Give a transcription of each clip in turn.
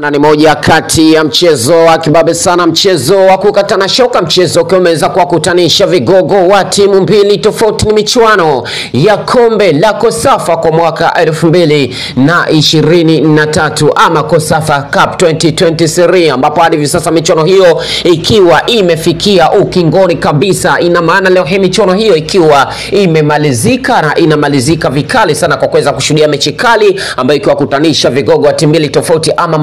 Na ni moja kati ya mchezo wa kibabe sana, mchezo wa kukatana shoka, mchezo ukiwa umeweza kuwakutanisha vigogo wa timu mbili tofauti. Ni michuano ya kombe la Kosafa kwa mwaka elfu mbili na ishirini na tatu ama Kosafa Cup 2023 ambapo hadi hivi sasa michuano hiyo ikiwa imefikia ukingoni kabisa. Ina maana leo hii michuano hiyo ikiwa imemalizika na inamalizika vikali sana kwa kuweza kushuhudia mechi kali ambayo ikiwakutanisha vigogo wa timu mbili tofauti ama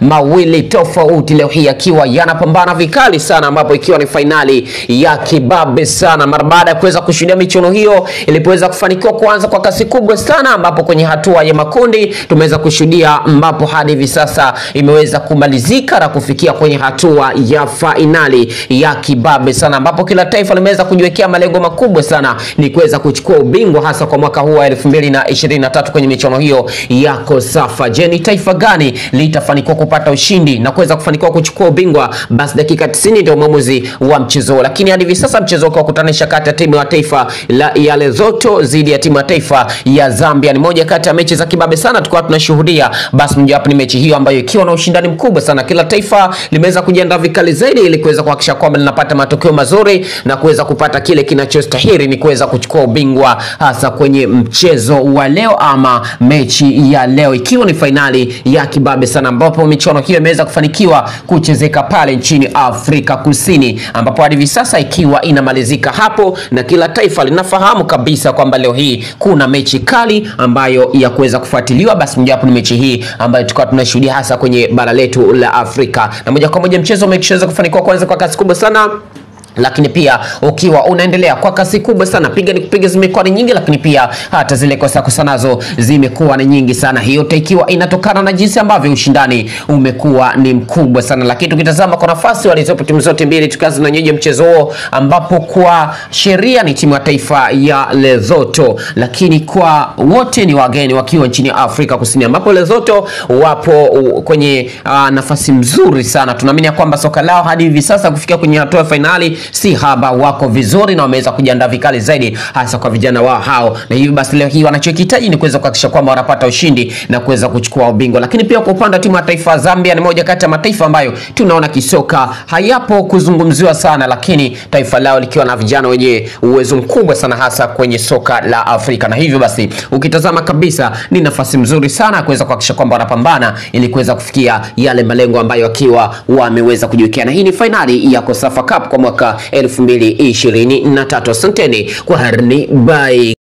mawili tofauti leo hii akiwa yanapambana vikali sana, ambapo ikiwa ni fainali ya kibabe sana, mara baada ya kuweza kushuhudia michuano hiyo ilipoweza kufanikiwa kuanza kwa kasi kubwa sana, ambapo kwenye hatua ya makundi tumeweza kushuhudia, ambapo hadi hivi sasa imeweza kumalizika na kufikia kwenye hatua ya fainali ya kibabe sana, ambapo kila taifa limeweza kujiwekea malengo makubwa sana, ni kuweza kuchukua ubingwa hasa kwa mwaka huu wa 2023 kwenye michuano hiyo ya Kosafa. Je, ni taifa gani litafanikiwa kupata ushindi na kuweza kufanikiwa kuchukua ubingwa? Basi dakika 90 ndio mwamuzi wa mchezo, lakini hadi hivi sasa mchezo ukiwa kutanisha kati ya timu ya taifa la ya Lesotho dhidi ya timu ya taifa ya Zambia. Ni moja kati ya mechi za kibabe sana tukawa tunashuhudia. Basi mojawapo ni mechi hiyo ambayo ikiwa na ushindani mkubwa sana, kila taifa limeweza kujiandaa vikali zaidi ili kuweza kuhakikisha kwamba linapata matokeo mazuri na kuweza kupata kile kinachostahili ni kuweza kuchukua ubingwa hasa kwenye mchezo wa leo ama mechi ya leo ikiwa ni fainali ya kibabe sana ambapo michuano hiyo imeweza kufanikiwa kuchezeka pale nchini Afrika Kusini, ambapo hadi hivi sasa ikiwa inamalizika hapo, na kila taifa linafahamu kabisa kwamba leo hii kuna mechi kali ambayo ya kuweza kufuatiliwa. Basi mojawapo ni mechi hii ambayo tulikuwa tunashuhudia hasa kwenye bara letu la Afrika, na moja kwa moja mchezo umeweza kufanikiwa kuanza kwa kasi kubwa sana lakini pia ukiwa unaendelea kwa kasi kubwa sana, piga ni kupiga zimekuwa ni nyingi, lakini pia hata zile kosa kosa nazo zimekuwa ni nyingi sana. Hiyo ikiwa inatokana na jinsi ambavyo ushindani umekuwa ni mkubwa sana. Lakini tukitazama kwa nafasi walizopo timu zote mbili, tukianza na nyeje mchezo huo, ambapo kwa sheria ni timu ya taifa ya Lesotho, lakini kwa wote ni wageni wakiwa nchini Afrika Kusini, ambapo Lesotho wapo kwenye uh, nafasi mzuri sana. Tunaamini kwamba soka lao hadi hivi sasa kufikia kwenye hatua ya fainali si haba, wako vizuri na wameweza kujiandaa vikali zaidi, hasa kwa vijana wao hao, na hivyo basi leo hii wanachokihitaji ni kuweza kuhakikisha kwamba wanapata ushindi na kuweza kuchukua ubingwa. Lakini pia kwa upande wa timu ya taifa Zambia, ni moja kati ya mataifa ambayo tunaona kisoka hayapo kuzungumziwa sana, lakini taifa lao likiwa na vijana wenye uwezo mkubwa sana, hasa kwenye soka la Afrika, na hivyo basi ukitazama kabisa ni nafasi mzuri sana kuweza kuhakikisha kwamba wanapambana ili kuweza kufikia yale malengo ambayo wakiwa wameweza kujiwekea, na hii ni fainali ya Kosafa Cup kwa mwaka 2023. Asanteni kwa harni, bye.